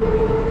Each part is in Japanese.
you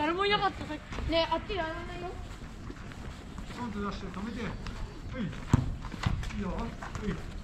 誰もいなかったさっき。ねあっちに上がらないよ。ポンと出して止めて。はい。いいよ。はい。